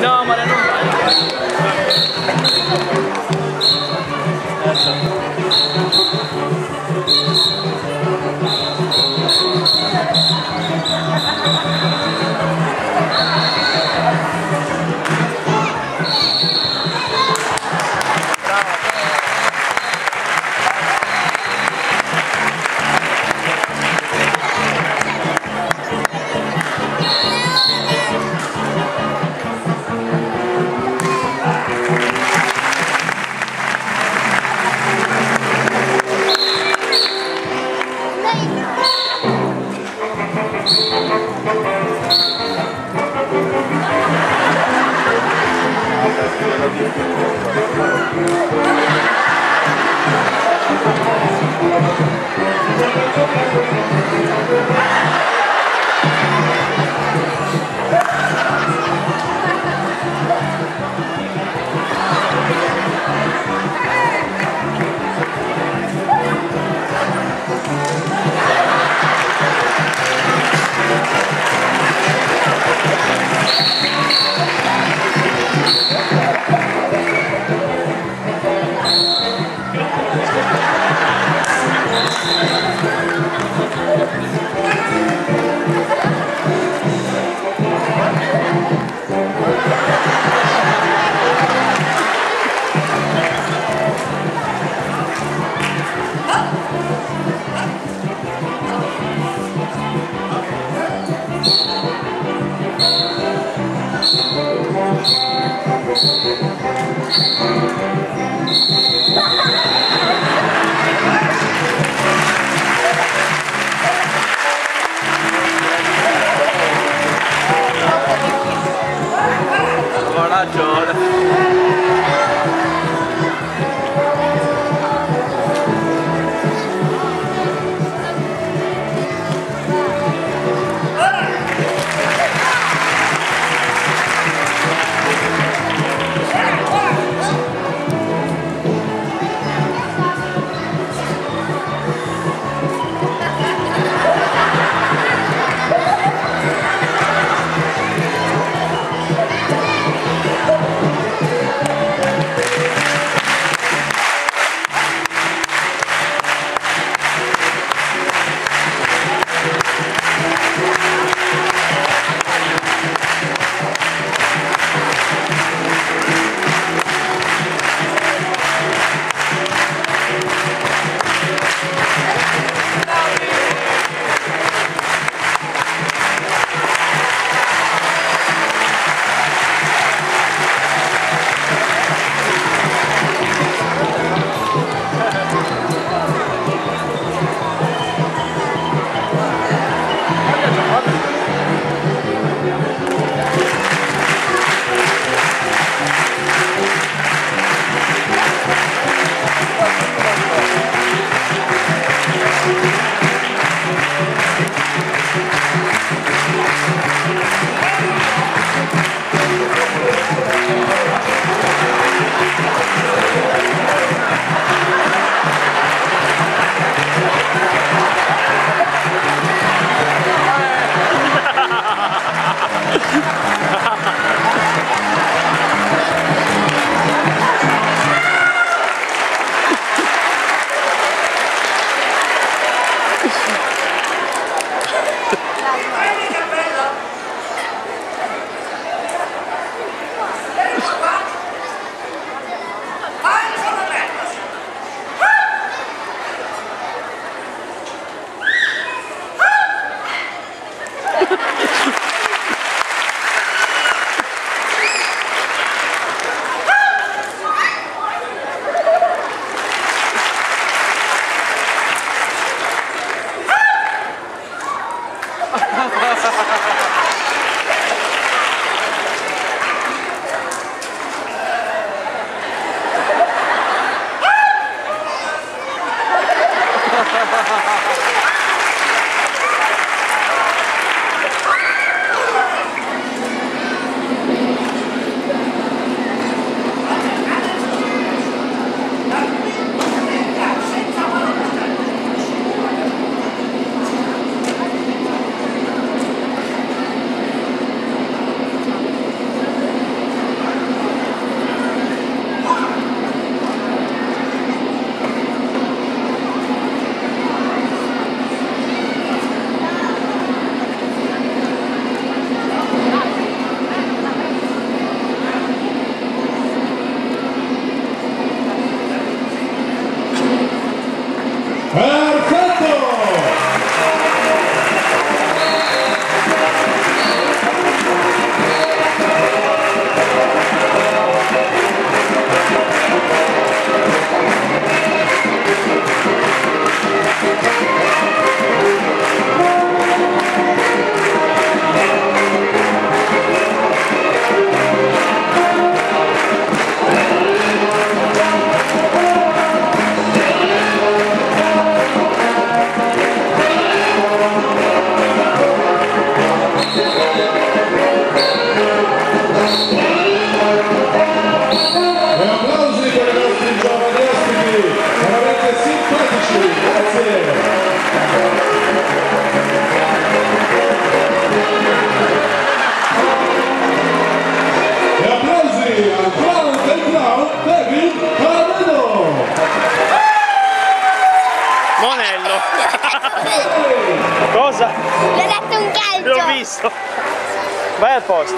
No, I'm not. Cosa? Le ho dato un calcio! L'ho visto. Vai al posto.